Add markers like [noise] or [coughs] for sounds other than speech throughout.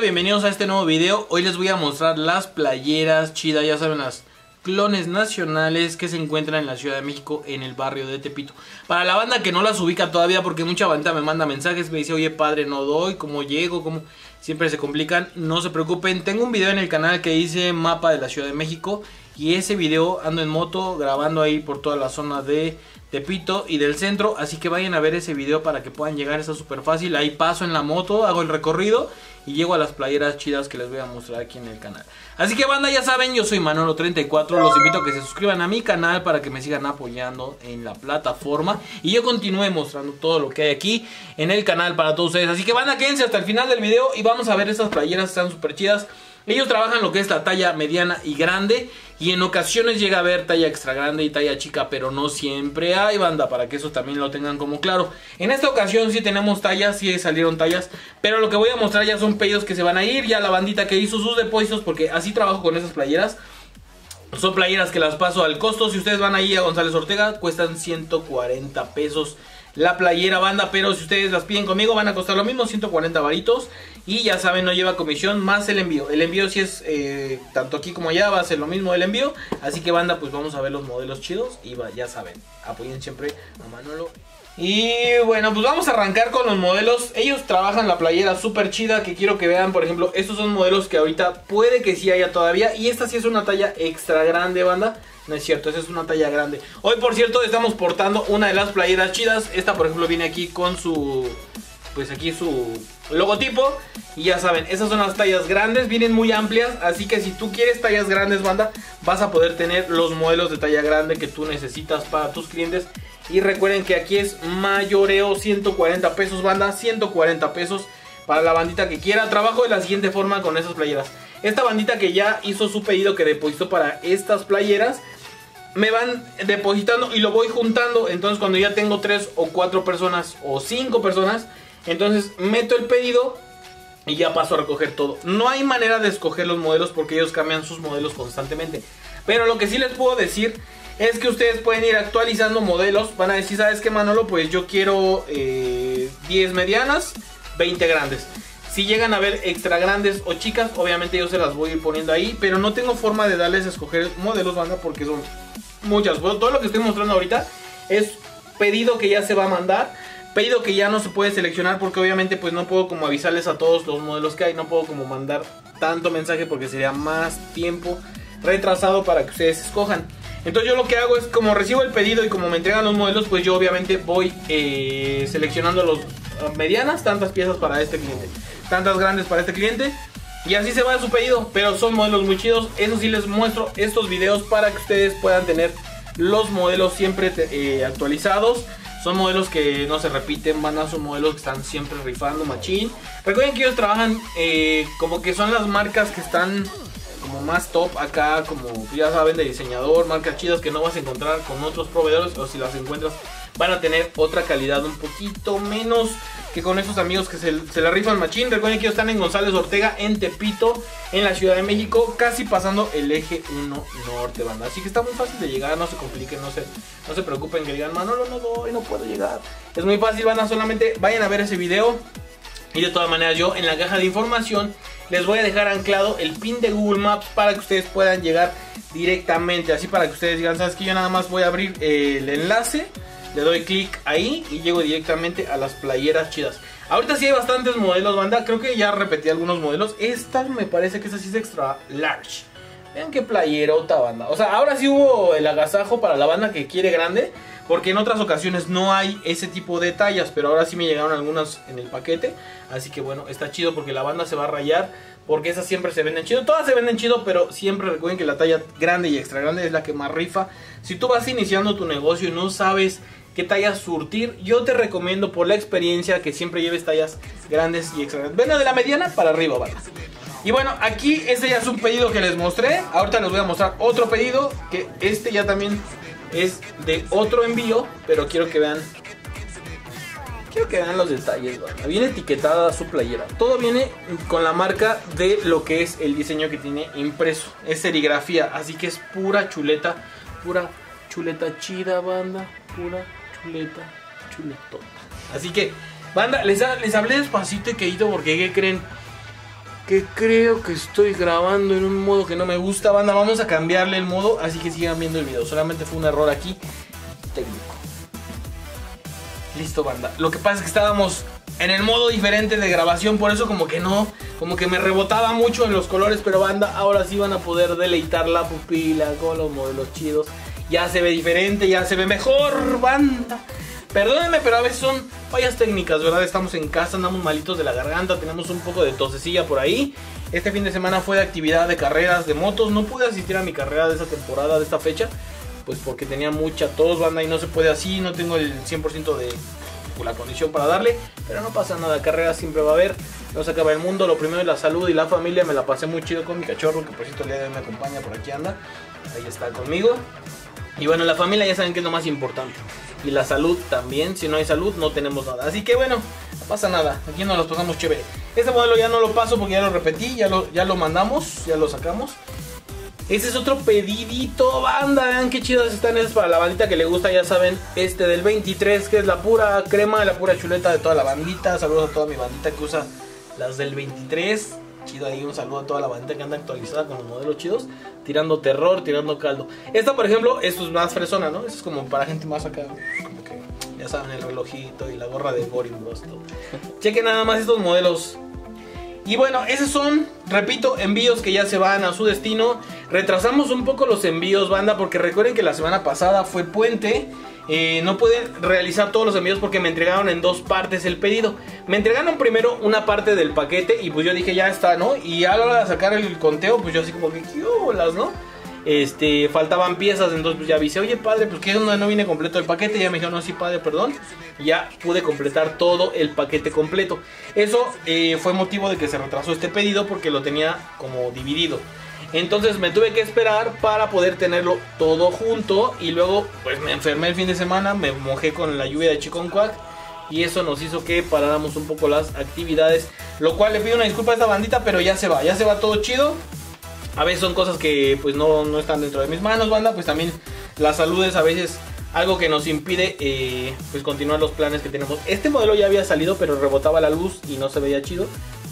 Bienvenidos a este nuevo video. Hoy les voy a mostrar las playeras chidas, ya saben, las clones nacionales que se encuentran en la Ciudad de México en el barrio de Tepito. Para la banda que no las ubica todavía, porque mucha banda me manda mensajes, me dice, oye padre, no doy, ¿cómo llego? ¿Cómo? Siempre se complican, no se preocupen. Tengo un video en el canal que dice mapa de la Ciudad de México y ese video ando en moto grabando ahí por toda la zona de Tepito y del centro. Así que vayan a ver ese video para que puedan llegar. Está súper fácil. Ahí paso en la moto, hago el recorrido y llego a las playeras chidas que les voy a mostrar aquí en el canal. Así que banda, ya saben, yo soy Manolo34. Los invito a que se suscriban a mi canal para que me sigan apoyando en la plataforma. Y yo continúe mostrando todo lo que hay aquí en el canal para todos ustedes. Así que banda, quédense hasta el final del video y vamos a ver estas playeras. Están súper chidas. Ellos trabajan lo que es la talla mediana y grande y en ocasiones llega a haber talla extra grande y talla chica, pero no siempre hay banda, para que eso también lo tengan como claro. En esta ocasión sí tenemos tallas, sí salieron tallas, pero lo que voy a mostrar ya son pedidos que se van a ir, ya la bandita que hizo sus depósitos, porque así trabajo con esas playeras. Son playeras que las paso al costo, si ustedes van ahí a González Ortega, cuestan 140 pesos la playera banda, pero si ustedes las piden conmigo van a costar lo mismo, 140 varitos. Y ya saben, no lleva comisión más el envío. El envío si es eh, tanto aquí como allá, va a ser lo mismo el envío. Así que banda, pues vamos a ver los modelos chidos y ya saben, apoyen siempre a Manolo. Y bueno, pues vamos a arrancar con los modelos. Ellos trabajan la playera súper chida que quiero que vean. Por ejemplo, estos son modelos que ahorita puede que sí haya todavía. Y esta sí es una talla extra grande, banda. No es cierto, esa es una talla grande. Hoy, por cierto, estamos portando una de las playeras chidas. Esta, por ejemplo, viene aquí con su... Pues aquí su logotipo. Y ya saben, esas son las tallas grandes. Vienen muy amplias. Así que si tú quieres tallas grandes, banda, vas a poder tener los modelos de talla grande que tú necesitas para tus clientes. Y recuerden que aquí es mayoreo 140 pesos, banda. 140 pesos para la bandita que quiera. Trabajo de la siguiente forma con esas playeras. Esta bandita que ya hizo su pedido que depositó para estas playeras me van depositando y lo voy juntando. Entonces cuando ya tengo tres o cuatro personas o cinco personas, entonces meto el pedido y ya paso a recoger todo. No hay manera de escoger los modelos porque ellos cambian sus modelos constantemente. Pero lo que sí les puedo decir es que ustedes pueden ir actualizando modelos. Van a decir, ¿sabes qué Manolo? Pues yo quiero 10 eh, medianas, 20 grandes. Si llegan a ver extra grandes o chicas, obviamente yo se las voy a ir poniendo ahí. Pero no tengo forma de darles a escoger modelos, banda, porque son muchas. todo lo que estoy mostrando ahorita es pedido que ya se va a mandar. Pedido que ya no se puede seleccionar porque obviamente pues no puedo como avisarles a todos los modelos que hay. No puedo como mandar tanto mensaje porque sería más tiempo retrasado para que ustedes escojan. Entonces yo lo que hago es como recibo el pedido y como me entregan los modelos pues yo obviamente voy eh, seleccionando los medianas, tantas piezas para este cliente, tantas grandes para este cliente y así se va su pedido, pero son modelos muy chidos. Eso sí les muestro estos videos para que ustedes puedan tener los modelos siempre eh, actualizados. Son modelos que no se repiten, van a son modelos que están siempre rifando machín. Recuerden que ellos trabajan eh, como que son las marcas que están como más top acá, como ya saben de diseñador, marcas chidas que no vas a encontrar con otros proveedores o si las encuentras van a tener otra calidad un poquito menos que con esos amigos que se, la rifan machín. Recuerden que ellos están en González Ortega, en Tepito, en la Ciudad de México, casi pasando el eje 1 norte, banda. Así que está muy fácil de llegar, no se compliquen, no se, no se preocupen que digan, Manolo, no doy, no puedo llegar. Es muy fácil, banda, solamente vayan a ver ese video. Y de todas maneras yo en la caja de información les voy a dejar anclado el pin de Google Maps para que ustedes puedan llegar directamente. Así para que ustedes digan, sabes que yo nada más voy a abrir el enlace le doy clic ahí y llego directamente a las playeras chidas. Ahorita sí hay bastantes modelos, banda. Creo que ya repetí algunos modelos. Esta me parece que esta sí es extra large. Vean qué playerota, banda. O sea, ahora sí hubo el agasajo para la banda que quiere grande. Porque en otras ocasiones no hay ese tipo de tallas. Pero ahora sí me llegaron algunas en el paquete. Así que bueno, está chido porque la banda se va a rayar. Porque esas siempre se venden chido. Todas se venden chido, pero siempre recuerden que la talla grande y extra grande es la que más rifa. Si tú vas iniciando tu negocio y no sabes qué tallas surtir. Yo te recomiendo por la experiencia que siempre lleves tallas grandes y extra grandes. Bueno, de la mediana para arriba, vale. Y bueno, aquí este ya es un pedido que les mostré. Ahorita les voy a mostrar otro pedido. Que este ya también es de otro envío. Pero quiero que vean. Quiero que vean los detalles. Viene etiquetada su playera. Todo viene con la marca de lo que es el diseño que tiene impreso. Es serigrafía. Así que es pura chuleta. Pura chuleta chida, banda. Pura chuleta, chuletota. Así que, banda, les, les hablé despacito y querido porque, ¿qué creen? Que creo que estoy grabando en un modo que no me gusta, banda. Vamos a cambiarle el modo, así que sigan viendo el video. Solamente fue un error aquí técnico. Listo, banda. Lo que pasa es que estábamos en el modo diferente de grabación, por eso como que no, como que me rebotaba mucho en los colores, pero banda, ahora sí van a poder deleitar la pupila con los modelos chidos. Ya se ve diferente, ya se ve mejor, banda. Perdónenme, pero a veces son fallas técnicas, ¿verdad? Estamos en casa, andamos malitos de la garganta, tenemos un poco de tosecilla por ahí. Este fin de semana fue de actividad de carreras de motos, no pude asistir a mi carrera de esta temporada, de esta fecha, pues porque tenía mucha tos, banda, y no se puede así, no tengo el 100% de la condición para darle, pero no pasa nada, carrera siempre va a haber, no se acaba el mundo, lo primero es la salud y la familia, me la pasé muy chido con mi cachorro, que por cierto el día de hoy me acompaña, por aquí anda, ahí está conmigo. Y bueno, la familia ya saben que es lo más importante. Y la salud también. Si no hay salud, no tenemos nada. Así que bueno, no pasa nada. Aquí nos los pasamos chévere. Este modelo ya no lo paso porque ya lo repetí. Ya lo, ya lo mandamos. Ya lo sacamos. Ese es otro pedidito, banda. Vean qué chidas están esas para la bandita que le gusta. Ya saben, este del 23, que es la pura crema, la pura chuleta de toda la bandita. Saludos a toda mi bandita que usa las del 23. Chido ahí, un saludo a toda la bandita que anda actualizada con los modelos chidos. Tirando terror, tirando caldo. Esta, por ejemplo, es más fresona, ¿no? Esto es como para gente más acá. Como que, ya saben, el relojito y la gorra de Goring Bros. Chequen nada más estos modelos. Y bueno, esos son, repito, envíos que ya se van a su destino. Retrasamos un poco los envíos, banda, porque recuerden que la semana pasada fue puente. Eh, no pude realizar todos los envíos porque me entregaron en dos partes el pedido. Me entregaron primero una parte del paquete y pues yo dije ya está, ¿no? Y a la hora de sacar el conteo, pues yo así como que, ¿qué holas, no? Este, faltaban piezas, entonces pues ya avisé, oye padre, pues que no, no viene completo el paquete. Ya me dijeron, no, sí padre, perdón. Ya pude completar todo el paquete completo. Eso eh, fue motivo de que se retrasó este pedido porque lo tenía como dividido. Entonces me tuve que esperar para poder tenerlo todo junto. Y luego pues me enfermé el fin de semana, me mojé con la lluvia de Chiconcuac. Y eso nos hizo que paráramos un poco las actividades. Lo cual le pido una disculpa a esta bandita, pero ya se va, ya se va todo chido. A veces son cosas que pues no, no están dentro de mis manos, banda. Pues también la salud es a veces algo que nos impide eh, pues continuar los planes que tenemos. Este modelo ya había salido, pero rebotaba la luz y no se veía chido.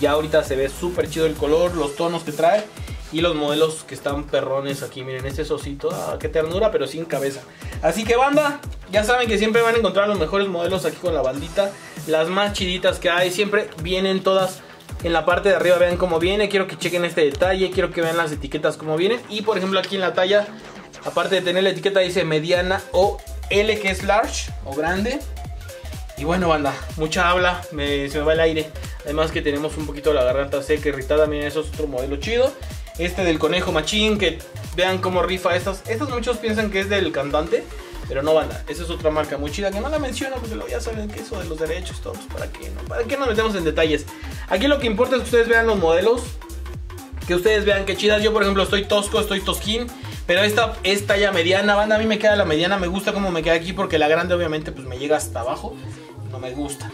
Ya ahorita se ve súper chido el color, los tonos que trae. Y los modelos que están perrones aquí, miren, este osito, ah, qué ternura, pero sin cabeza. Así que banda, ya saben que siempre van a encontrar los mejores modelos aquí con la bandita. Las más chiditas que hay, siempre vienen todas en la parte de arriba, vean cómo viene. Quiero que chequen este detalle, quiero que vean las etiquetas cómo vienen. Y por ejemplo aquí en la talla, aparte de tener la etiqueta dice mediana o L que es large o grande. Y bueno banda, mucha habla, me, se me va el aire. Además que tenemos un poquito la garganta seca, irritada, miren, eso es otro modelo chido. Este del conejo machín, que vean cómo rifa estas. Estas muchos piensan que es del cantante, pero no banda. Esa es otra marca muy chida que no la menciono porque lo, ya saben que eso de los derechos, todos, ¿para qué? No? ¿Para qué nos metemos en detalles? Aquí lo que importa es que ustedes vean los modelos, que ustedes vean qué chidas. Yo, por ejemplo, estoy tosco, estoy tosquín. Pero esta es talla mediana, banda. A mí me queda la mediana, me gusta como me queda aquí porque la grande obviamente pues me llega hasta abajo. No me gusta.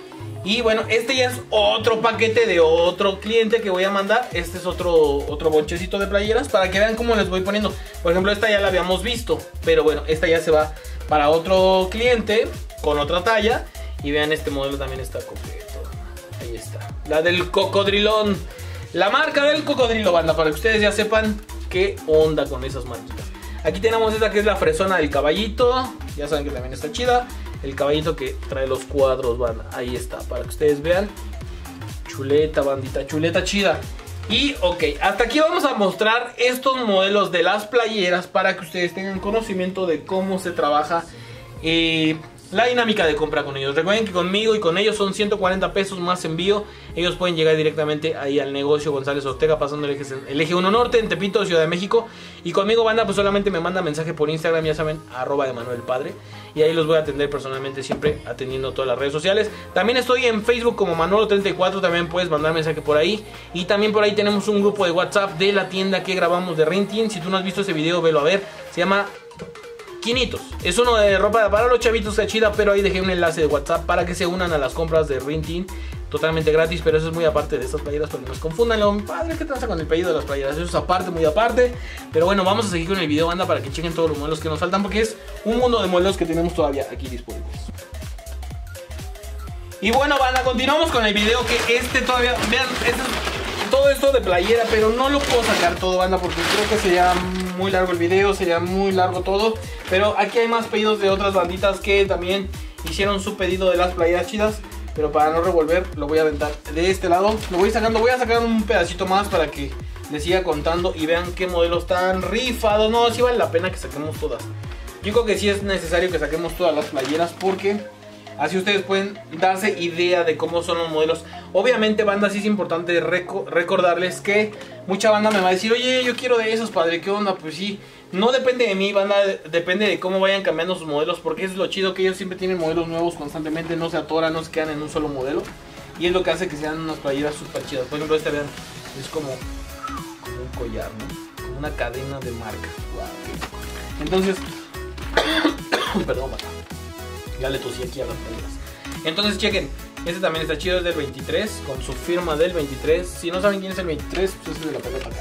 Y bueno, este ya es otro paquete de otro cliente que voy a mandar. Este es otro, otro bonchecito de playeras para que vean cómo les voy poniendo. Por ejemplo, esta ya la habíamos visto. Pero bueno, esta ya se va para otro cliente con otra talla. Y vean, este modelo también está completo. Ahí está. La del cocodrilón. La marca del cocodrilo, para que ustedes ya sepan qué onda con esas marquitas. Aquí tenemos esta que es la fresona del caballito. Ya saben que también está chida el caballito que trae los cuadros, van, ahí está, para que ustedes vean. Chuleta, bandita, chuleta chida. Y ok, hasta aquí vamos a mostrar estos modelos de las playeras para que ustedes tengan conocimiento de cómo se trabaja eh, la dinámica de compra con ellos. Recuerden que conmigo y con ellos son 140 pesos más envío. Ellos pueden llegar directamente ahí al negocio González Ortega pasando el eje, el eje 1 Norte en Tepito, Ciudad de México. Y conmigo banda pues solamente me manda mensaje por Instagram, ya saben, arroba de Manuel Padre. Y ahí los voy a atender personalmente siempre atendiendo todas las redes sociales. También estoy en Facebook como Manolo34, también puedes mandar mensaje por ahí. Y también por ahí tenemos un grupo de WhatsApp de la tienda que grabamos de Rentin. Si tú no has visto ese video, velo a ver. Se llama Quinitos. Es uno de ropa para los chavitos, está chida, pero ahí dejé un enlace de WhatsApp para que se unan a las compras de Rintin. Totalmente gratis, pero eso es muy aparte de estas playeras para que nos confundan. Lo padre, ¿qué traza con el pedido de las playeras? Eso es aparte, muy aparte. Pero bueno, vamos a seguir con el video, banda, para que chequen todos los modelos que nos faltan, porque es un mundo de modelos que tenemos todavía aquí disponibles. Y bueno, banda, continuamos con el video que este todavía, vean, este todo todo esto de playera, pero no lo puedo sacar todo, banda, porque creo que sería muy largo el video, sería muy largo todo. Pero aquí hay más pedidos de otras banditas que también hicieron su pedido de las playeras chidas. Pero para no revolver, lo voy a aventar de este lado. Lo voy sacando, voy a sacar un pedacito más para que les siga contando y vean qué modelos están rifados. No, si vale la pena que saquemos todas. Yo creo que sí es necesario que saquemos todas las playeras porque Así ustedes pueden darse idea de cómo son los modelos. Obviamente, banda, sí es importante recordarles que mucha banda me va a decir, oye, yo quiero de esos, padre, ¿qué onda? Pues sí, no depende de mí, banda, depende de cómo vayan cambiando sus modelos, porque es lo chido que ellos siempre tienen modelos nuevos constantemente, no se atoran, no se quedan en un solo modelo. Y es lo que hace que sean unas playeras súper chidas. Por ejemplo, este vean, es como, como un collar, ¿no? Como una cadena de marca. Entonces, [coughs] perdón, banda. Ya le tosí aquí a las playeras. Entonces chequen, este también está chido, es del 23, con su firma del 23. Si no saben quién es el 23, pues es de la pelota acá.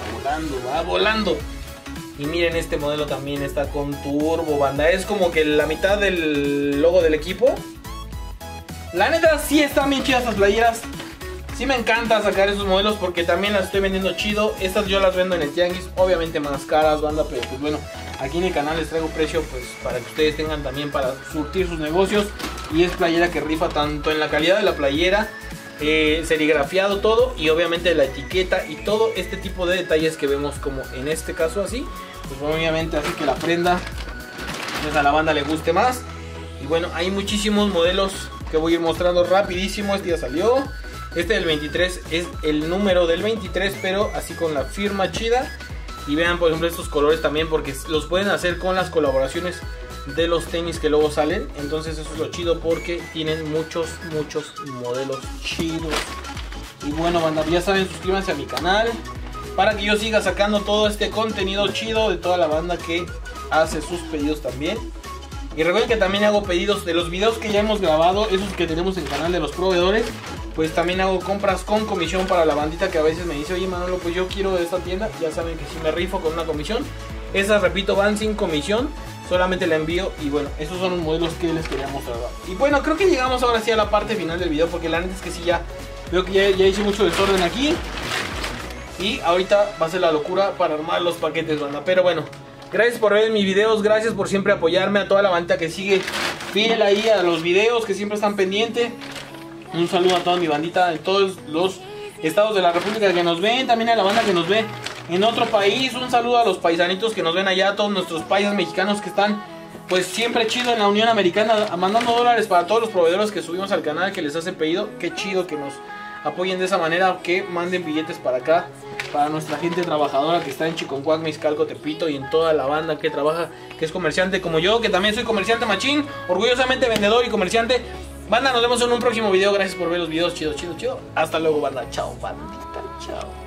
Va volando, va volando. Y miren, este modelo también está con turbo, banda. Es como que la mitad del logo del equipo. La neta, sí están bien chidas estas playeras. Sí me encanta sacar esos modelos porque también las estoy vendiendo chido. Estas yo las vendo en el tianguis, obviamente más caras, banda, pero pues bueno, Aquí en el canal les traigo precio pues para que ustedes tengan también para surtir sus negocios. Y es playera que rifa tanto en la calidad de la playera, eh, serigrafiado todo y obviamente la etiqueta y todo este tipo de detalles que vemos como en este caso así. Pues obviamente hace que la prenda pues, a la banda le guste más. Y bueno, hay muchísimos modelos que voy a ir mostrando rapidísimo. Este ya salió. Este del 23 es el número del 23, pero así con la firma chida. Y vean, por ejemplo, estos colores también, porque los pueden hacer con las colaboraciones de los tenis que luego salen. Entonces eso es lo chido porque tienen muchos, muchos modelos chidos. Y bueno, banda, ya saben, suscríbanse a mi canal para que yo siga sacando todo este contenido chido de toda la banda que hace sus pedidos también. Y recuerden que también hago pedidos de los videos que ya hemos grabado, esos que tenemos en el canal de los proveedores pues también hago compras con comisión para la bandita que a veces me dice, oye Manolo, pues yo quiero de esta tienda, ya saben que si me rifo con una comisión, esas repito van sin comisión, solamente la envío y bueno, esos son los modelos que les quería mostrar. Y bueno, creo que llegamos ahora sí a la parte final del video porque la neta es que sí ya, veo que ya, ya hice mucho desorden aquí y ahorita va a ser la locura para armar los paquetes, banda, pero bueno. Gracias por ver mis videos, gracias por siempre apoyarme a toda la bandita que sigue fiel ahí a los videos, que siempre están pendientes. Un saludo a toda mi bandita de todos los estados de la República que nos ven, también a la banda que nos ve en otro país. Un saludo a los paisanitos que nos ven allá, a todos nuestros países mexicanos que están pues siempre chido en la Unión Americana, mandando dólares para todos los proveedores que subimos al canal, que les hace pedido. Qué chido que nos apoyen de esa manera, que manden billetes para acá, para nuestra gente trabajadora que está en Chiconcuac, Mixcalco, Tepito y en toda la banda que trabaja, que es comerciante como yo, que también soy comerciante machín, orgullosamente vendedor y comerciante. Banda, nos vemos en un próximo video. Gracias por ver los videos. Chido, chido, chido. Hasta luego, banda. Chao, bandita. Chao.